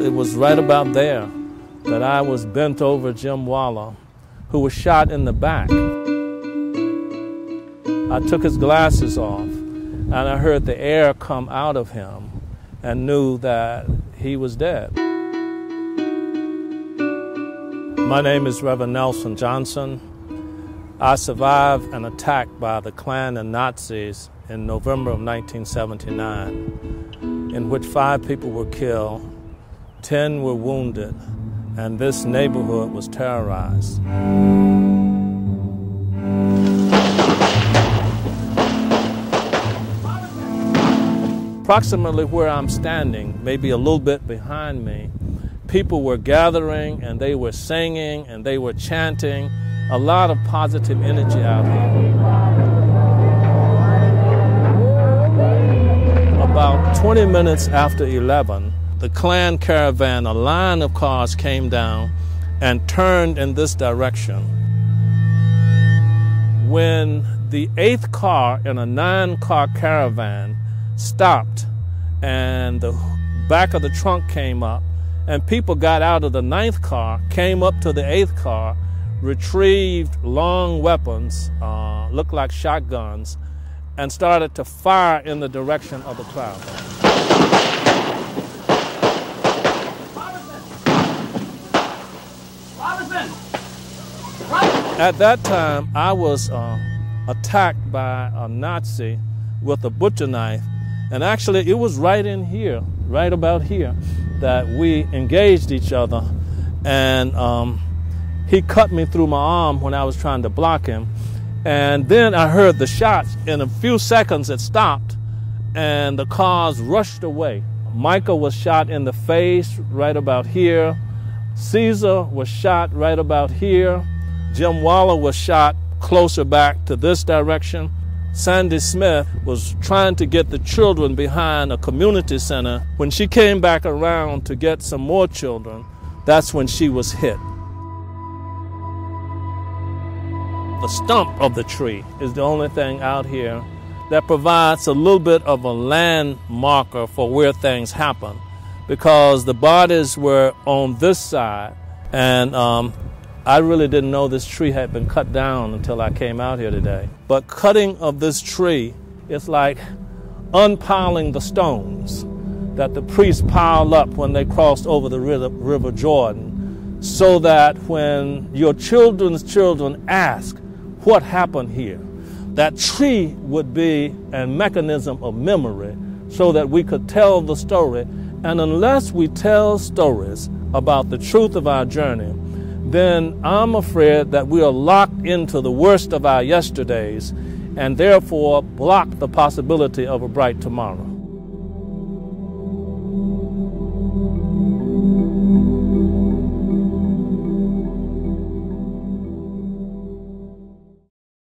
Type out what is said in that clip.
it was right about there that I was bent over Jim Waller, who was shot in the back. I took his glasses off and I heard the air come out of him and knew that he was dead. My name is Reverend Nelson Johnson. I survived an attack by the Klan and Nazis in November of 1979, in which five people were killed, 10 were wounded, and this neighborhood was terrorized. Approximately where I'm standing, maybe a little bit behind me, people were gathering and they were singing and they were chanting. A lot of positive energy out here. About 20 minutes after 11, the Klan caravan, a line of cars came down and turned in this direction. When the eighth car in a nine car caravan stopped and the back of the trunk came up and people got out of the ninth car, came up to the eighth car, retrieved long weapons, uh, looked like shotguns, and started to fire in the direction of the crowd. At that time, I was uh, attacked by a Nazi with a butcher knife and actually, it was right in here, right about here, that we engaged each other. And um, he cut me through my arm when I was trying to block him. And then I heard the shots. In a few seconds, it stopped, and the cars rushed away. Michael was shot in the face right about here. César was shot right about here. Jim Waller was shot closer back to this direction. Sandy Smith was trying to get the children behind a community center. When she came back around to get some more children, that's when she was hit. The stump of the tree is the only thing out here that provides a little bit of a land marker for where things happen because the bodies were on this side and um, I really didn't know this tree had been cut down until I came out here today. But cutting of this tree is like unpiling the stones that the priests piled up when they crossed over the river, river Jordan, so that when your children's children ask, What happened here? that tree would be a mechanism of memory so that we could tell the story. And unless we tell stories about the truth of our journey, then I'm afraid that we are locked into the worst of our yesterdays and therefore block the possibility of a bright tomorrow.